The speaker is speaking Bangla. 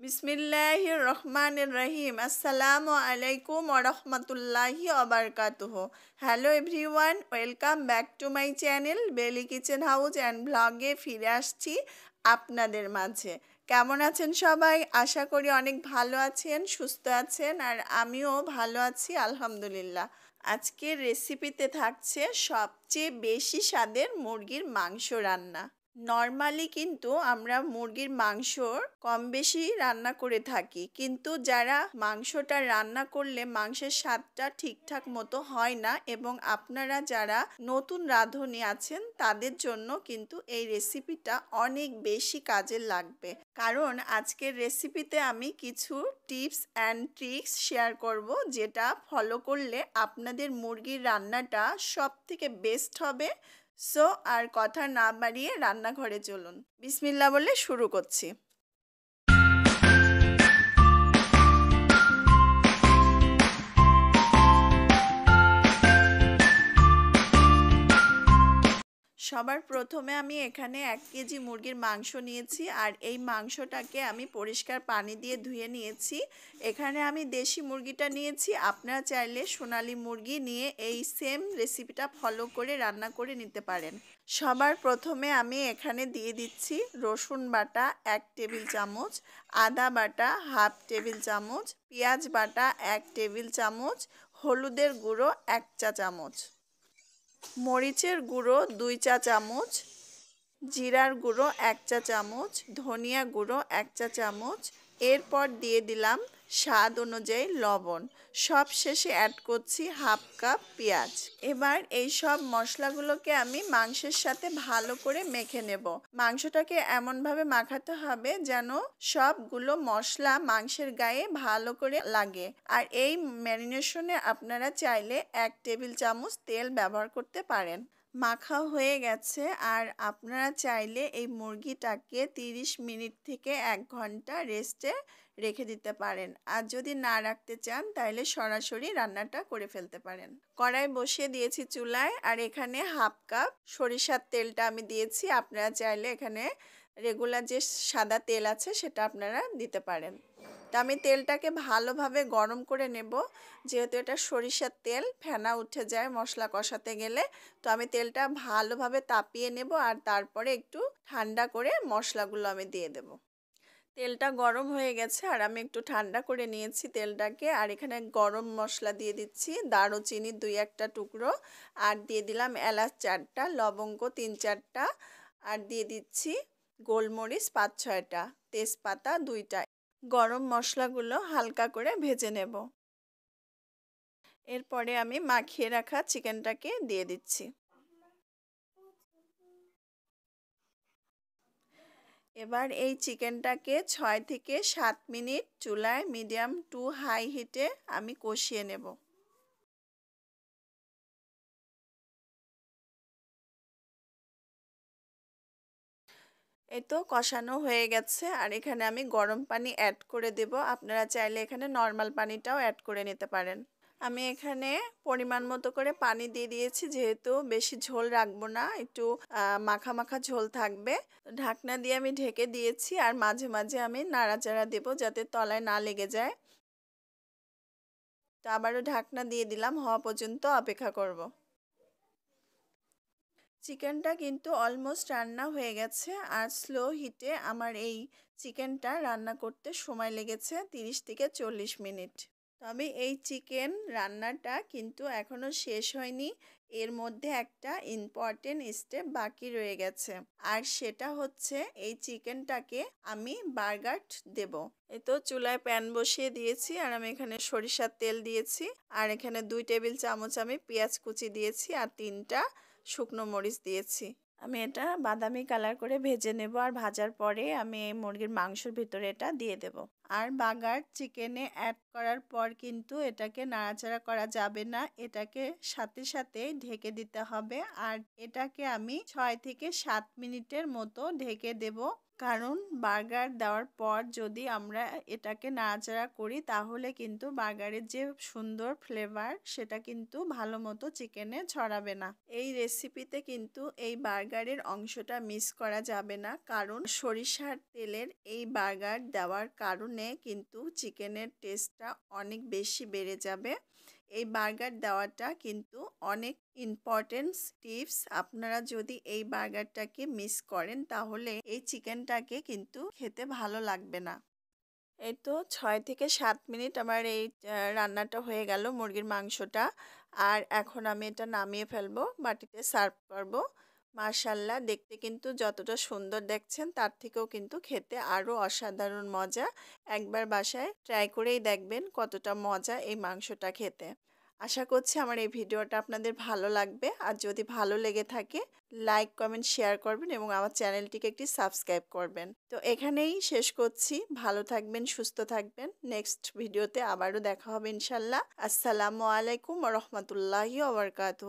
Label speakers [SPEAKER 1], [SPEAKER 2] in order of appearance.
[SPEAKER 1] বিসমিল্লাহ রহমান রহিম। আসসালামু আলাইকুম ওরহমতুল্লাহি অবরকাতুহ hello everyone welcome back to my channel belly kitchen house and ব্লগে ফিরে আসছি আপনাদের মাঝে। কেমন আছেন সবাই? আশা করি অনেক ভালো আছেন, সুস্থ আছেন, আর আমিও ভালো আছি, আলহামদুলিল্লাহ। আজকের রেসিপিতে থাকছে সবচেয়ে বেশি স্বাদের মুরগির মাংস রান্না। নর্মালি কিন্তু আমরা মুরগির মাংস কম বেশি রান্না করে থাকি। কিন্তু যারা মাংসটা রান্না করলে মাংসের স্বাদটা ঠিকঠাক মতো হয় না এবং আপনারা যারা নতুন রাঁধুনি আছেন, তাদের জন্য কিন্তু এই রেসিপিটা অনেক বেশি কাজে লাগবে। কারণ আজকের রেসিপিতে আমি কিছু টিপস অ্যান্ড ট্রিক্স শেয়ার করব, যেটা ফলো করলে আপনাদের মুরগির রান্নাটা সব থেকে বেস্ট হবে। সো আর কথা না বাড়িয়ে রান্নাঘরে চলুন। বিসমিল্লা বলে শুরু করছি। সবার প্রথমে আমি এখানে এক কেজি মুরগির মাংস নিয়েছি আর এই মাংসটাকে আমি পরিষ্কার পানি দিয়ে ধুয়ে নিয়েছি। এখানে আমি দেশি মুরগিটা নিয়েছি। আপনারা চাইলে সোনালি মুরগি নিয়ে এই সেম রেসিপিটা ফলো করে রান্না করে নিতে পারেন। সবার প্রথমে আমি এখানে দিয়ে দিচ্ছি রসুন বাটা এক টেবিল চামচ, আদা বাটা হাফ টেবিল চামচ, পেঁয়াজ বাটা এক টেবিল চামচ, হলুদের গুঁড়ো এক চা চামচ। মরিচের গুঁড়ো দুই চা চামচ, জিরার গুঁড়ো এক চা চামচ, ধনিয়া গুঁড়ো এক চা চামচ এরপর দিয়ে দিলাম স্বাদ অনুযায়ী লবণ। সব শেষে অ্যাড করছি হাফ কাপ পেঁয়াজ। এবার এই সব মশলাগুলোকে আমি মাংসের সাথে ভালো করে মেখে নেব। মাংসটাকে এমনভাবে মাখাতে হবে যেন সবগুলো মশলা মাংসের গায়ে ভালো করে লাগে। আর এই ম্যারিনেশনে আপনারা চাইলে এক টেবিল চামচ তেল ব্যবহার করতে পারেন। মাখা হয়ে গেছে। আর আপনারা চাইলে এই মুরগিটাকে 30 মিনিট থেকে এক ঘণ্টা রেস্টে রেখে দিতে পারেন। আর যদি না রাখতে চান তাহলে সরাসরি রান্নাটা করে ফেলতে পারেন। কড়াই বসিয়ে দিয়েছি চুলায়। আর এখানে হাফ কাপ সরিষার তেলটা আমি দিয়েছি। আপনারা চাইলে এখানে রেগুলার যে সাদা তেল আছে সেটা আপনারা দিতে পারেন। তো আমি তেলটাকে ভালোভাবে গরম করে নেব। যেহেতু এটা সরিষার তেল, ফেনা উঠে যায় মশলা কষাতে গেলে। তো আমি তেলটা ভালোভাবে তাপিয়ে নেব আর তারপরে একটু ঠান্ডা করে মশলাগুলো আমি দিয়ে দেব। তেলটা গরম হয়ে গেছে আর আমি একটু ঠান্ডা করে নিয়েছি তেলটাকে। আর এখানে গরম মশলা দিয়ে দিচ্ছি দারুচিনি দুই একটা টুকরো। আর দিয়ে দিলাম এলাচ চারটা, লবঙ্গ তিন চারটা। আর দিয়ে দিচ্ছি গোলমরিচ পাঁচ, ছয়টা, তেজপাতা দুইটা। গরম মশলাগুলো হালকা করে ভেজে নেব। এরপরে আমি মাখিয়ে রাখা চিকেনটাকে দিয়ে দিচ্ছি। এবার এই চিকেনটাকে ছয় থেকে সাত মিনিট চুলায় মিডিয়াম টু হাই হিটে আমি কষিয়ে নেব। এই তো কষানো হয়ে গেছে। আর এখানে আমি গরম পানি অ্যাড করে দেব। আপনারা চাইলে এখানে নর্মাল পানিটাও অ্যাড করে নিতে পারেন। আমি এখানে পরিমাণ মতো করে পানি দিয়ে দিয়েছি। যেহেতু বেশি ঝোল রাখব না, একটু মাখা মাখা ঝোল থাকবে। ঢাকনা দিয়ে আমি ঢেকে দিয়েছি আর মাঝে মাঝে আমি নাড়াচাড়া দেব যাতে তলায় না লেগে যায়। তো আবারও ঢাকনা দিয়ে দিলাম। হওয়া পর্যন্ত অপেক্ষা করব। চিকেনটা কিন্তু অলমোস্ট রান্না হয়ে গেছে। আর স্লো হিটে আমার এই চিকেনটা রান্না করতে সময় লেগেছে 30 থেকে চল্লিশ মিনিট। তবে এই চিকেন রান্নাটা কিন্তু এখনও শেষ হয়নি। এর মধ্যে একটা ইম্পর্টেন্ট স্টেপ বাকি রয়ে গেছে। আর সেটা হচ্ছে এই চিকেনটাকে আমি বার্গার দেব। এই তো চুলায় প্যান বসিয়ে দিয়েছি আর আমি এখানে সরিষার তেল দিয়েছি। আর এখানে দুই টেবিল চামচ আমি পেঁয়াজ কুচি দিয়েছি আর তিনটা শুকনো মরিচ দিয়েছি। আমি এটা বাদামি কালার করে ভেজে নেব আর ভাজার পরে আমি এই মুরগির মাংসের ভিতরে এটা দিয়ে দেব। আর বাগার চিকেনে অ্যাড করার পর কিন্তু এটাকে নাড়াচাড়া করা যাবে না। এটাকে সাথে সাথে ঢেকে দিতে হবে। আর এটাকে আমি ছয় থেকে সাত মিনিটের মতো ঢেকে দেব। কারণ বার্গার দেওয়ার পর যদি আমরা এটাকে নাড়াচাড়া করি, তাহলে কিন্তু বার্গারের যে সুন্দর ফ্লেভার সেটা কিন্তু ভালো মতো চিকেনে ছড়াবে না। এই রেসিপিতে কিন্তু এই বার্গারের অংশটা মিস করা যাবে না, কারণ সরিষার তেলের এই বার্গার দেওয়ার কারণে কিন্তু চিকেনের টেস্টটা অনেক বেশি বেড়ে যাবে। এই বার্গার দেওয়াটা কিন্তু অনেক ইম্পর্টেন্স টিপস আপনারা যদি এই বার্গারটাকে মিস করেন, তাহলে এই চিকেনটাকে কিন্তু খেতে ভালো লাগবে না। এই তো ছয় থেকে সাত মিনিট আমার এই রান্নাটা হয়ে গেল মুরগির মাংসটা। আর এখন আমি এটা নামিয়ে ফেলব, বাটিতে সার্ভ করব। মার্শাল্লাহ দেখতে কিন্তু যতটা সুন্দর দেখছেন, তার থেকেও কিন্তু খেতে আরও অসাধারণ মজা। একবার বাসায় ট্রাই করেই দেখবেন কতটা মজা এই মাংসটা খেতে। আশা করছি আমার এই ভিডিওটা আপনাদের ভালো লাগবে। আর যদি ভালো লেগে থাকে, লাইক, কমেন্ট, শেয়ার করবেন এবং আমার চ্যানেলটিকে একটি সাবস্ক্রাইব করবেন। তো এখানেই শেষ করছি। ভালো থাকবেন, সুস্থ থাকবেন। নেক্সট ভিডিওতে আবারও দেখা হবে ইনশাল্লাহ। আসসালামু আলাইকুম রহমতুল্লাহি ওবরকাত